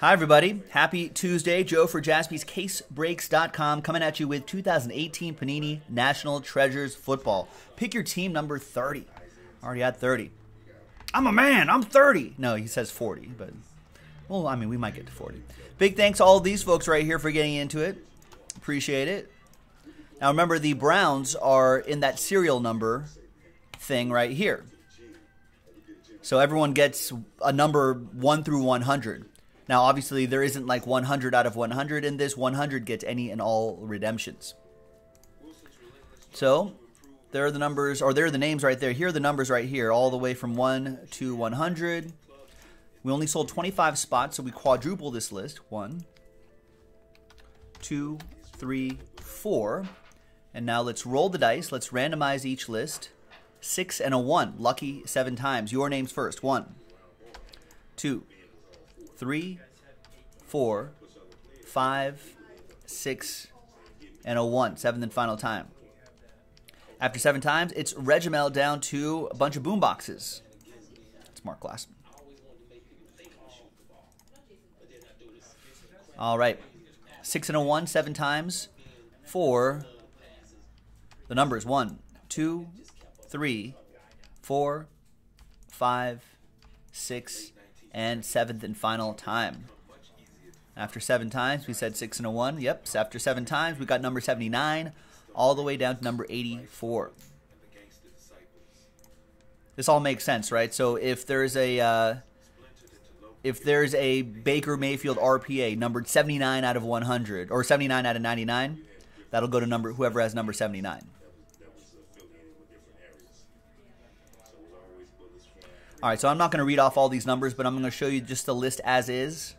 Hi, everybody. Happy Tuesday. Joe for jaspyscasebreaks.com coming at you with 2018 Panini National Treasures Football. Pick your team number 30. Already at 30. I'm a man. I'm 30. No, he says 40, but, well, I mean, we might get to 40. Big thanks to all these folks right here for getting into it. Appreciate it. Now, remember, the Browns are in that serial number thing right here. So everyone gets a number 1 through 100. Now, obviously, there isn't like 100 out of 100 in this. 100 gets any and all redemptions. So, there are the numbers, or there are the names right there. Here are the numbers right here, all the way from 1 to 100. We only sold 25 spots, so we quadruple this list. 1, 2, 3, 4. And now let's roll the dice. Let's randomize each list. 6 and a 1. Lucky 7 times. Your names first. 1, 2, three, four, five, six, and a one. Seventh and final time. After seven times, it's Regimel down to a bunch of boom boxes. It's Mark Glassman. All right. Six and a one, seven times. Four. The numbers one, two, three, four, five, six, and seventh and final time. After seven times, we said six and a one. Yep, after seven times, we got number 79 all the way down to number 84. This all makes sense, right? So if there's a uh, if there's a Baker Mayfield RPA numbered 79 out of 100 or 79 out of 99, that'll go to number whoever has number 79. All right, so I'm not going to read off all these numbers, but I'm going to show you just the list as is.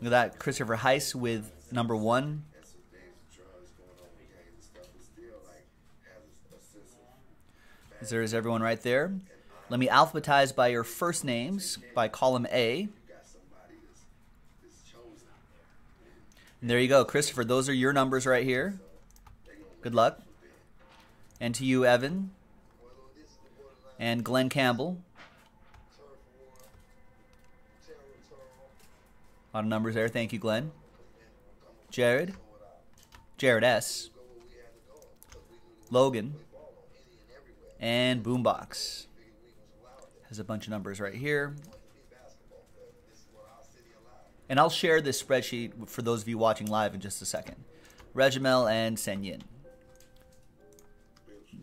Look at that, Christopher Heiss with number one. There is everyone right there. Let me alphabetize by your first names by column A. And there you go, Christopher. Those are your numbers right here. Good luck. And to you, Evan and Glenn Campbell. A lot of numbers there. Thank you, Glenn. Jared. Jared S. Logan. And Boombox. Has a bunch of numbers right here. And I'll share this spreadsheet for those of you watching live in just a second. Regimel and Senyin.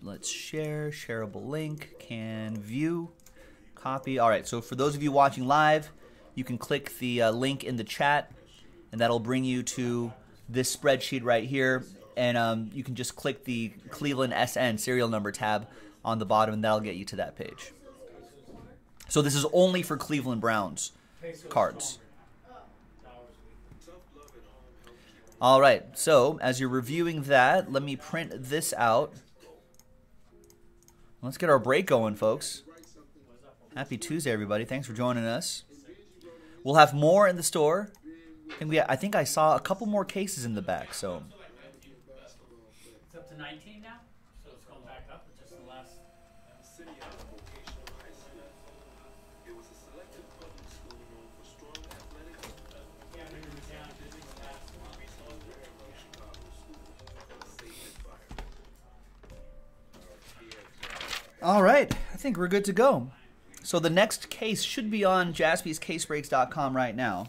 Let's share, shareable link, can view, copy. All right, so for those of you watching live, you can click the uh, link in the chat, and that'll bring you to this spreadsheet right here. And um, you can just click the Cleveland SN serial number tab on the bottom, and that'll get you to that page. So this is only for Cleveland Browns cards. All right, so as you're reviewing that, let me print this out. Let's get our break going, folks. Happy Tuesday, everybody. Thanks for joining us. We'll have more in the store. I think, we, I think I saw a couple more cases in the back, so. It's up to 19 now, All right, I think we're good to go. So the next case should be on jaspyscasebreaks.com right now.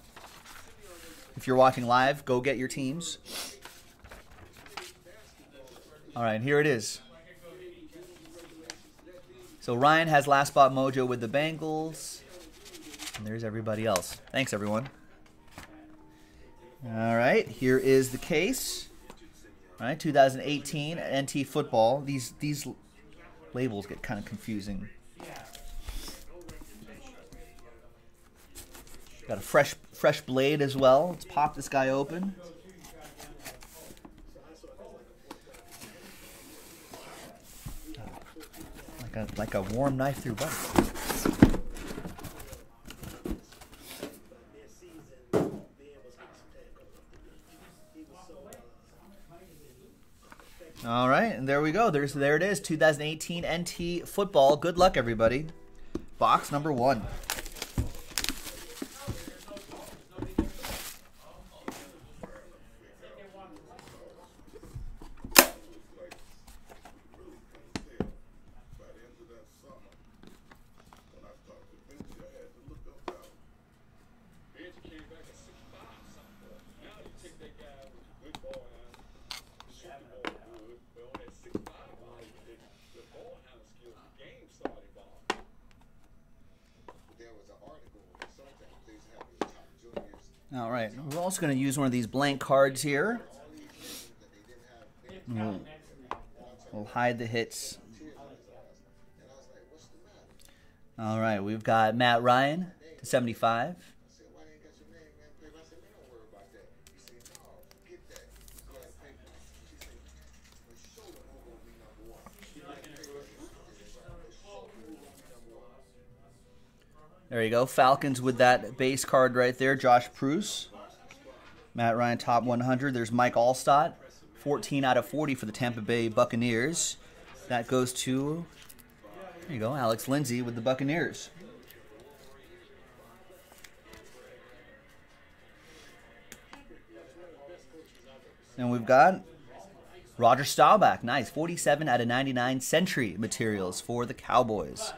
If you're watching live, go get your teams. All right, here it is. So Ryan has last spot mojo with the Bengals. And there's everybody else. Thanks, everyone. All right, here is the case. All right, 2018 NT football. These these labels get kind of confusing. Got a fresh fresh blade as well. Let's pop this guy open. Like a like a warm knife through butter. There we go. There's there it is. 2018 NT football. Good luck, everybody. Box number one. All We're going to use one of these blank cards here. We'll, we'll hide the hits. All right. We've got Matt Ryan to 75. There you go. Falcons with that base card right there. Josh Bruce. Matt Ryan, top 100. There's Mike Alstott, 14 out of 40 for the Tampa Bay Buccaneers. That goes to, there you go, Alex Lindsay with the Buccaneers. And we've got Roger Staubach, nice, 47 out of 99 Century materials for the Cowboys.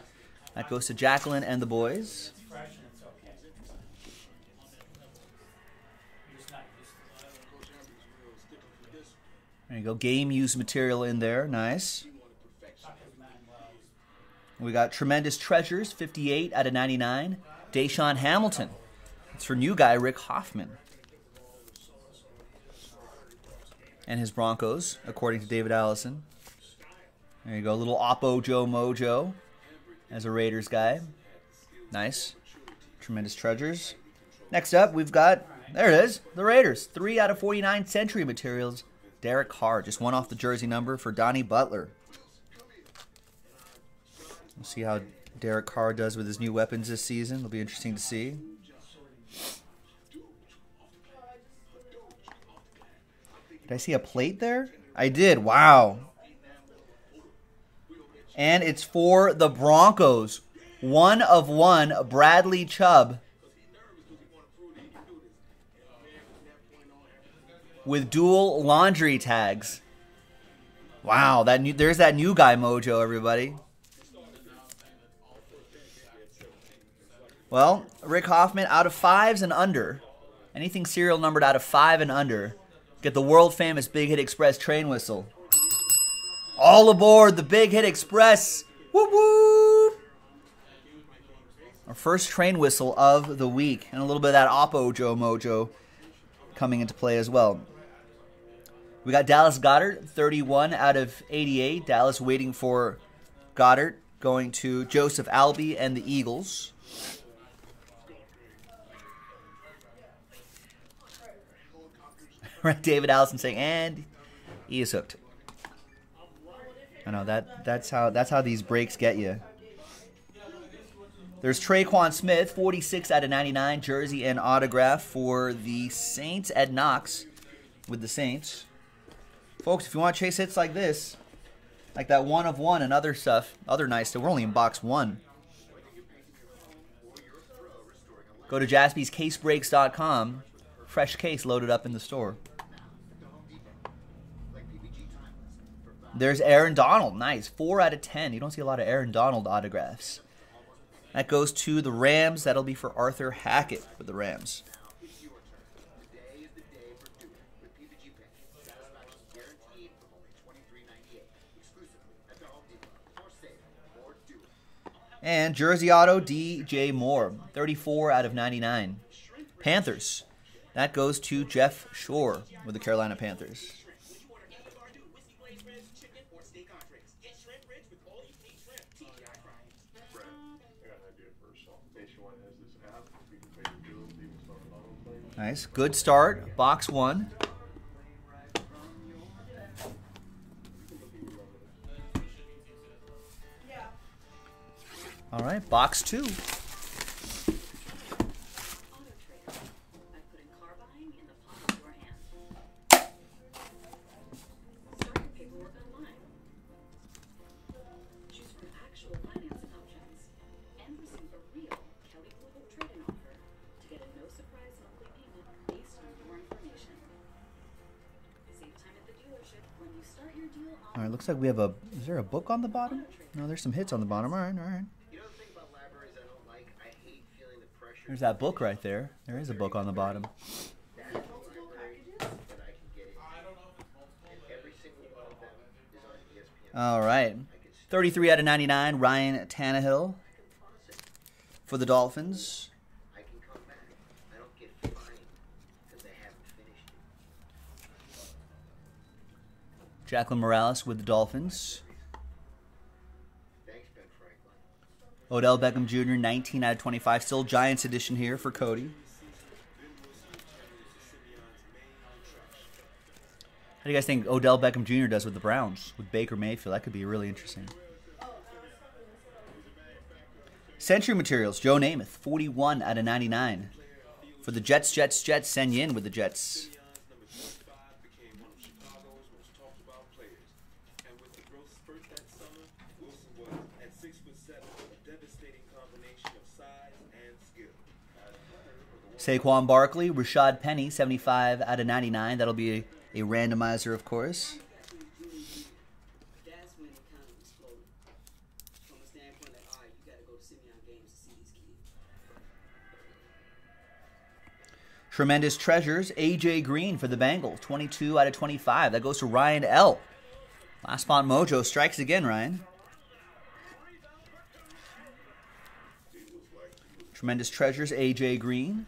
That goes to Jacqueline and the boys. There you go, game used material in there, nice. We got Tremendous Treasures, 58 out of 99. DaeSean Hamilton. It's for new guy Rick Hoffman. And his Broncos, according to David Allison. There you go, little Oppo Joe Mojo as a Raiders guy. Nice. Tremendous Treasures. Next up, we've got, there it is, the Raiders. 3 out of 49 Century materials. Derek Carr, just one off the jersey number for Donnie Butler. We'll see how Derek Carr does with his new weapons this season. It'll be interesting to see. Did I see a plate there? I did. Wow. And it's for the Broncos. One of one, Bradley Chubb. With dual laundry tags. Wow, that new, there's that new guy mojo, everybody. Well, Rick Hoffman, out of fives and under, anything serial numbered out of five and under, get the world famous Big Hit Express train whistle. All aboard the Big Hit Express! Whoop whoop! Our first train whistle of the week, and a little bit of that Oppo Joe Mojo coming into play as well. We got Dallas Goedert, 31 out of 88. Dallas waiting for Goedert, going to Joseph Albee and the Eagles. Right, David Allison saying, and he is hooked. I know that that's how that's how these breaks get you. There's Tre'Quan Smith, 46 out of 99, jersey and autograph for the Saints. Ed Knox with the Saints. Folks, if you want to chase hits like this, like that one of one and other stuff, other nice stuff, we're only in box one. Go to jaspyscasebreaks.com. Fresh case loaded up in the store. There's Aaron Donald. Nice. 4 out of 10. You don't see a lot of Aaron Donald autographs. That goes to the Rams. That'll be for Arthur Hackett for the Rams. And Jersey Auto, DJ Moore. 34 out of 99. Panthers. That goes to Jeff Shore with the Carolina Panthers. Nice. Good start. Box one. You box two. All right, looks like we have a. Is there a book on the bottom? No, there's some hits on the bottom. All right, all right. There's that book right there. There is a book on the bottom. All right. 33 out of 99, Ryan Tannehill for the Dolphins. Jacqueline Morales with the Dolphins. Odell Beckham Jr. 19 out of 25. Still Giants edition here for Cody. How do you guys think Odell Beckham Jr. does with the Browns with Baker Mayfield? That could be really interesting. Century Materials, Joe Namath, 41 out of 99. For the Jets, Jets, Jets, Sen Yin with the Jets. Number 25 became one of Chicago's most talked about players. And with the growth spurt that summer, Wilson was, at 6 foot 7, a devastating combination of size and skill. Saquon Barkley, Rashaad Penny, 75 out of 99. That'll be a, a randomizer, of course. That's when it kind of exploded. From a standpoint like, all right, you got to go to Simeon games to see these kids. Tremendous treasures, AJ Green for the Bengals, 22 out of 25. That goes to Ryan L. Last spot mojo strikes again, Ryan. Tremendous treasures, AJ Green.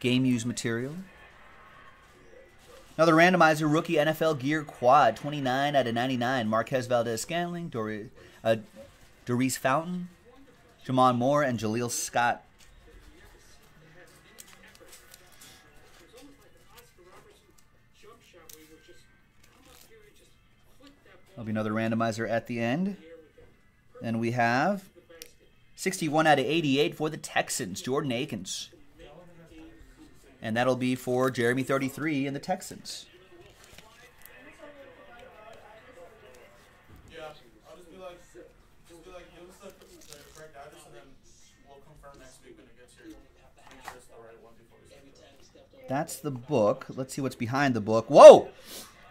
Game used material. Another randomizer, rookie NFL gear quad, 29 out of 99. Marquez Valdes-Scantling, Dor- uh, Daurice Fountain, J'Mon Moore, and Jaleel Scott. There'll be another randomizer at the end. Then we have. 61 out of 88 for the Texans, Jordan Akins. And that'll be for Jeremy 33 and the Texans. Yeah, I'll just be like, just be like, give us the, the correct address and then we'll confirm next week when it gets here. Make sure it's the right one before we send it. That's the book. Let's see what's behind the book. Whoa!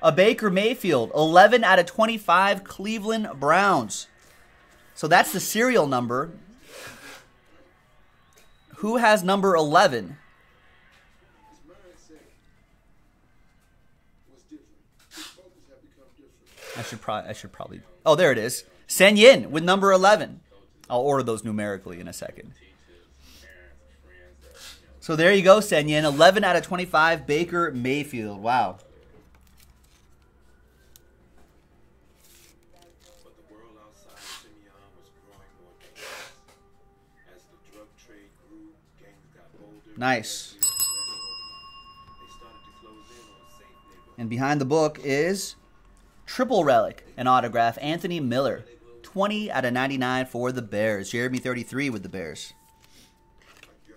A Baker Mayfield, 11 out of 25 Cleveland Browns. So that's the serial number. Who has number 11? His mindset was different. His focus had become different. I should probably I should probably Oh, there it is. Sen Yin with number 11. I'll order those numerically in a second. So there you go, Sen Yin. 11 out of 25 Baker Mayfield. Wow. Neighborhoods. And behind the book is Triple Relic, an autograph. Anthony Miller, 20 out of 99 for the Bears. Jeremy 33 with the Bears. Nice, nice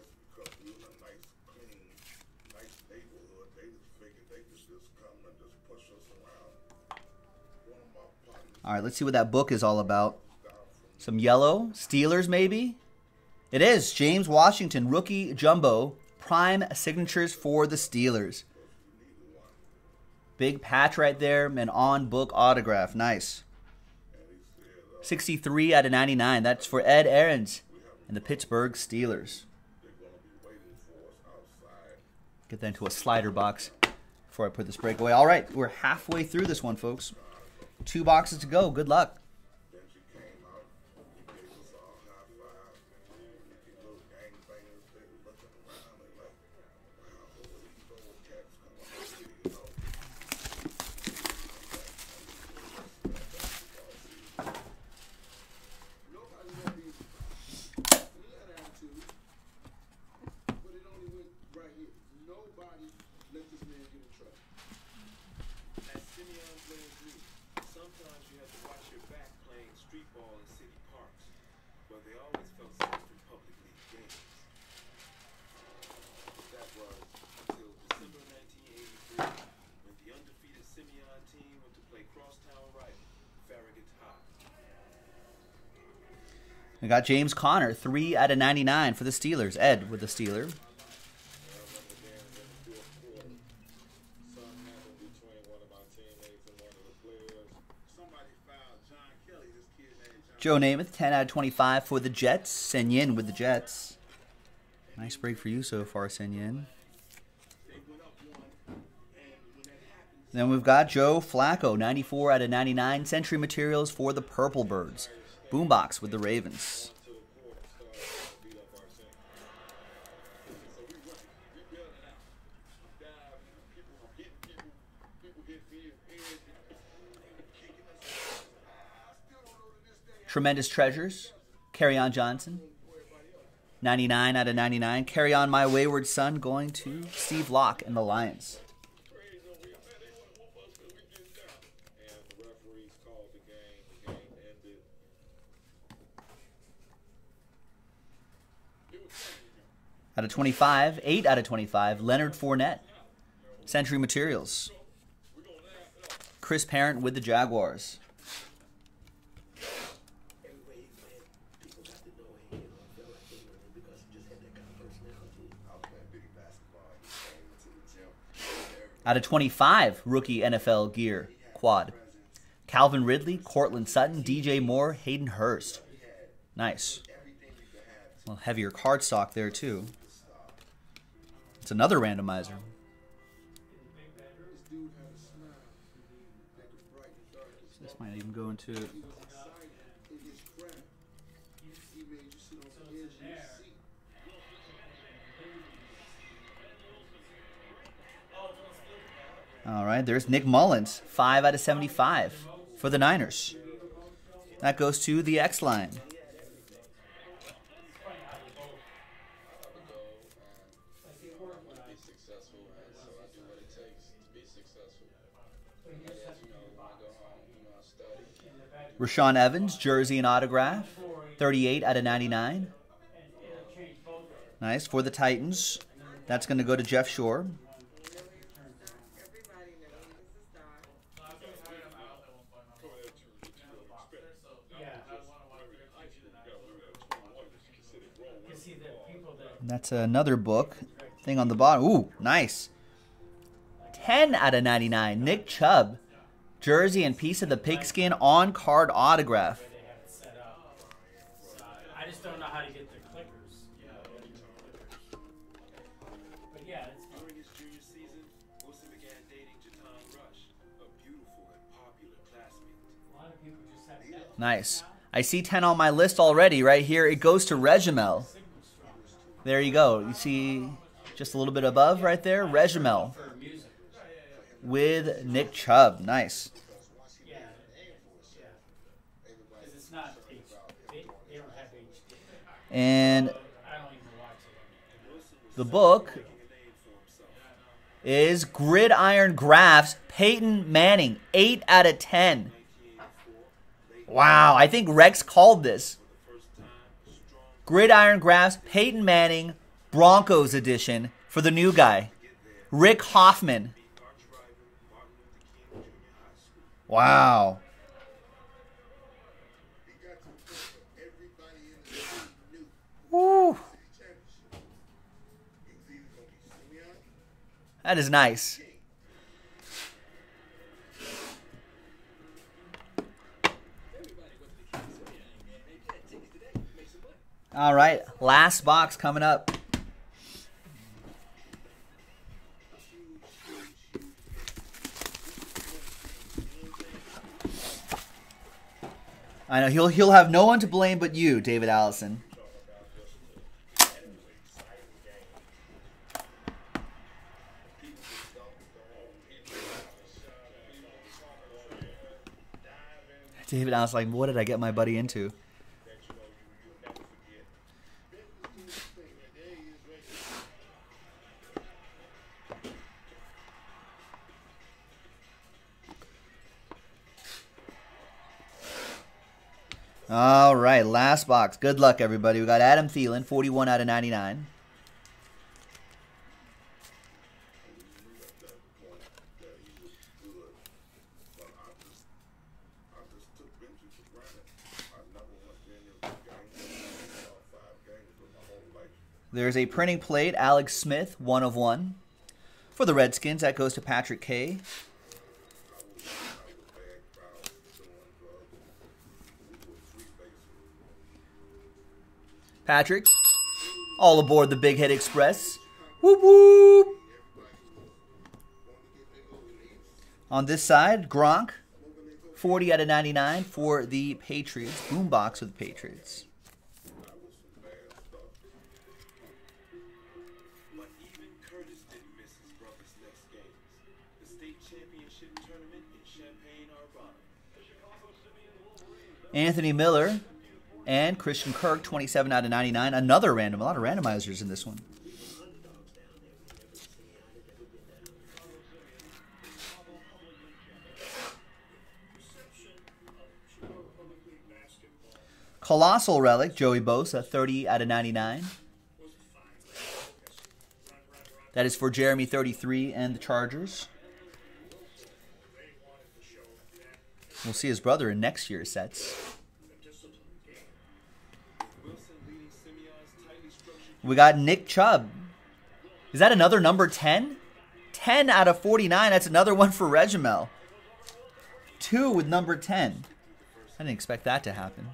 All right, let's see what that book is all about. Some yellow Steelers, maybe. It is James Washington, rookie jumbo, prime signatures for the Steelers. Big patch right there, an on book autograph. Nice. 63 out of 99. That's for Ed Aarons and the Pittsburgh Steelers. Get that into a slider box before I put this break away. All right, we're halfway through this one, folks. Two boxes to go. Good luck. Then she came out, he gave us all high fives, and these little gangbangers, they were looking around, they like, wow, who are these old cats coming up here, you know? Nobody had these. He had attitude, but it only went right here. Nobody let this man get in trouble. As Simeon players knew, sometimes you had to watch your back playing street ball in city parks, but they always felt safe in public league games. That was until December 1983, when the undefeated Simeon team went to play crosstown rival Farragut High. We got James Conner, 3 out of 99 for the Steelers. Ed with the Steeler. Joe Namath, 10 out of 25 for the Jets. Sen Yin with the Jets. Nice break for you so far, Sen Yin. Then we've got Joe Flacco, 94 out of 99. Century Materials for the Purple Birds. Boombox with the Ravens. Tremendous Treasures, Kerryon Johnson. 99 out of 99. Carry On My Wayward Son going to Steve Locke and the Lions. Out of 25, 8 out of 25, Leonard Fournette. Century Materials. Chris Parent with the Jaguars. Out of 25, rookie NFL gear. Quad. Calvin Ridley, Courtland Sutton, DJ Moore, Hayden Hurst. Nice. Have. Well, heavier card stock there, too. It's another randomizer. This dude had a smile that could brighten darkness. This might even go into. He was excited in his craft. He made you sit on the edge of your seat. All right, there's Nick Mullens, 5 out of 75 for the Niners. That goes to the X line. Be successful, and so I do what it takes to be successful. When I I. Rashaan Evans, jersey and autograph, 38 out of 99. Nice for the Titans. That's going to go to Jeff Shore. That's another book thing on the bottom. Ooh, nice. 10 out of 99. Nick Chubb, jersey and piece of the pigskin on card autograph. they have it set up. So, I just don't know how to get the clickers. But yeah, it's. During his junior season, Wilson began dating Jetun Rush, a beautiful and popular classmate. A lot of people just have Nice. I see 10 on my list already right here. It goes to Regimel. There you go. You see just a little bit above right there, Regimel with Nick Chubb. Nice. And the book is Gridiron Graphs Peyton Manning, 8 out of 10. Wow, I think Rex called this. Gridiron Graphs Peyton Manning Broncos edition for the new guy, Rick Hoffman. Wow. Woo. That is nice. All right, last box coming up. I know he'll he'll have no one to blame but you, David Allison. David Allison, like, what did I get my buddy into? All right, last box. Good luck, everybody. We got Adam Thielen, 41 out of 99. I just took Benji for granted. I never went to any of the games. I saw five games with my whole life. There's a printing plate, Alex Smith, one of one. For the Redskins, that goes to Patrick K. I was bad crowd doing drugs. We were free basically. Patrick, all aboard the Big Head Express. Whoop whoop. On this side, Gronk, 40 out of 99 for the Patriots. Boombox with the Patriots. Anthony Miller and Christian Kirk, 27 out of 99. Another random. A lot of randomizers in this one. Colossal Relic, Joey Bosa, 30 out of 99. That is for Jeremy 33 and the Chargers. We'll see his brother in next year's sets. We got Nick Chubb. Is that another number 10? 10 out of 49. That's another one for Regimel. Two with number 10. I didn't expect that to happen.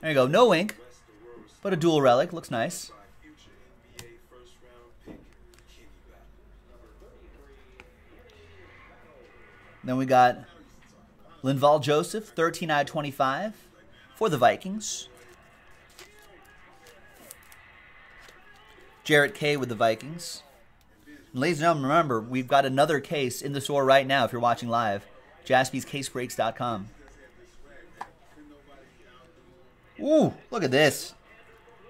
There you go. No ink, but a dual relic. Looks nice. Then we got Linval Joseph, 13 out of 25 for the Vikings. Jarrett K with the Vikings. And ladies and gentlemen, remember, we've got another case in the store right now if you're watching live. JaspysCaseBreaks.com. Ooh, look at this.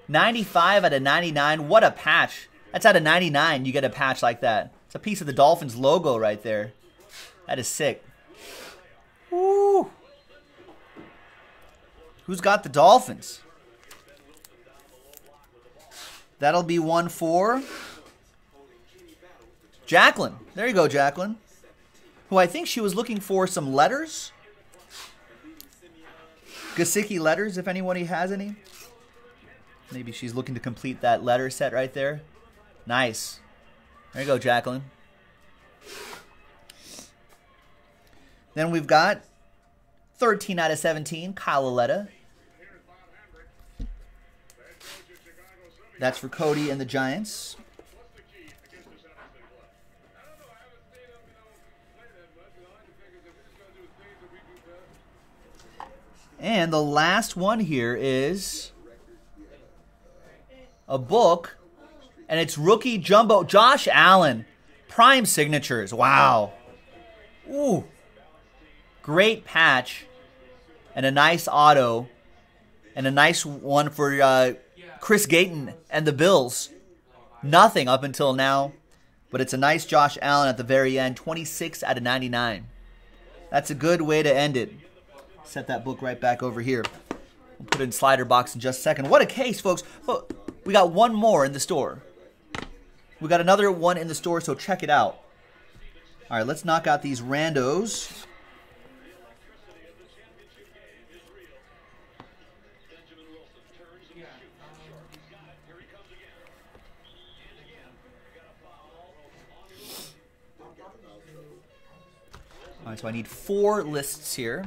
95 out of 99. What a patch. That's out of 99. You get a patch like that. It's a piece of the Dolphins logo right there. That is sick. Woo. Who's got the Dolphins? That'll be one for Jacqueline. There you go, Jacqueline. Who I think she was looking for some letters. Gasicki letters, if anybody has any. Maybe she's looking to complete that letter set right there. Nice. There you go, Jacqueline. Then we've got 13 out of 17, Kyle Lauletta. That's for Cody and the Giants. And the last one here is a book, and it's rookie jumbo Josh Allen, prime signatures. Wow. Ooh. Great patch, and a nice auto, and a nice one for uh, Chris Gayton and the Bills. Nothing up until now, but it's a nice Josh Allen at the very end, 26 out of 99. That's a good way to end it. Set that book right back over here. We'll put it in slider box in just a second. What a case, folks. Look, we got one more in the store. We got another one in the store, so check it out. All right, let's knock out these randos. So I need four lists here.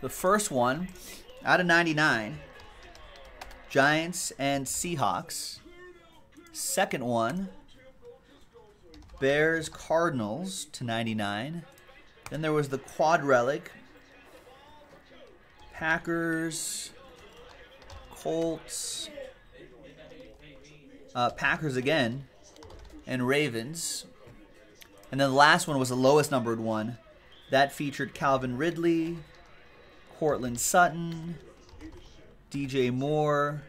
The first one, out of 99, Giants and Seahawks. Second one, Bears Cardinals to 99. Then there was the quad relic, Packers, Colts, uh, Packers again, and Ravens. And then the last one was the lowest numbered one. That featured Calvin Ridley, Courtland Sutton, DJ Moore,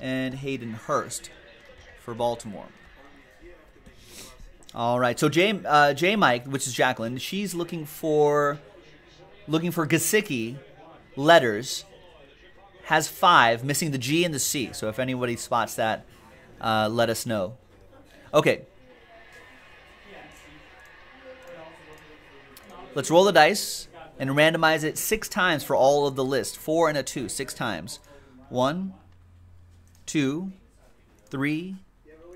and Hayden Hurst for Baltimore. All right, so J uh, J Mike, which is Jacqueline, she's looking for looking for Gasicki letters. Has five, missing the G and the C. So if anybody spots that, uh, let us know. Okay. Let's roll the dice and randomize it six times for all of the list. Four and a two, six times. One, two, three,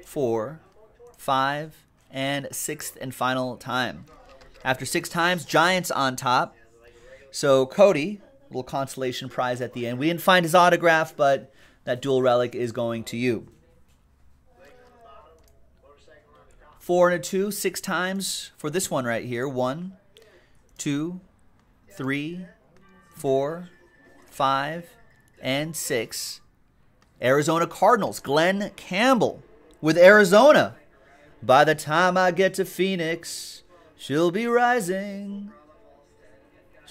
four, five, and sixth and final time. After six times, Giants on top. So Cody, little consolation prize at the end. We didn't find his autograph, but that dual relic is going to you. Four and a two, six times for this one right here. One, two, three, four, five, and six. Arizona Cardinals, Glenn Campbell with Arizona. By the time I get to Phoenix, she'll be rising.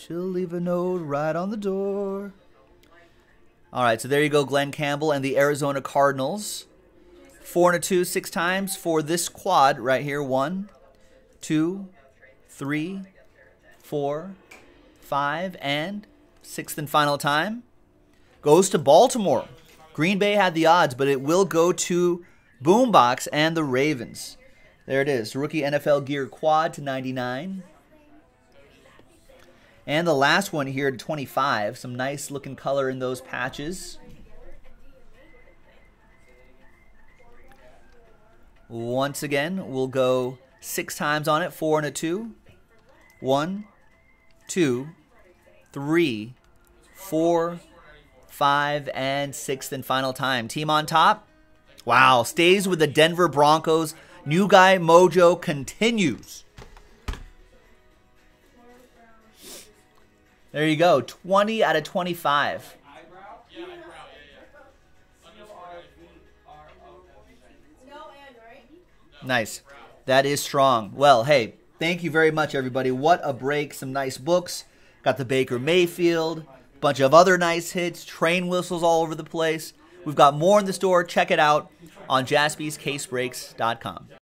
She'll leave a note right on the door. All right, so there you go, Glenn Campbell and the Arizona Cardinals. Four and a two, six times for this quad right here. One, two, three, four, five, and sixth and final time goes to Baltimore. Green Bay had the odds, but it will go to Boombox and the Ravens. There it is. Rookie NFL gear quad to 99. And the last one here to 25. Some nice looking color in those patches. Once again, we'll go six times on it. Four and a two. One, two, three, four, five, and sixth and final time. Team on top. Wow, stays with the Denver Broncos. New guy mojo continues. There you go. 20 out of 25. Nice. That is strong. Well, hey, thank you very much, everybody. What a break. Some nice books. Got the Baker Mayfield. Bunch of other nice hits. Train whistles all over the place. We've got more in the store. Check it out on jaspyscasebreaks.com.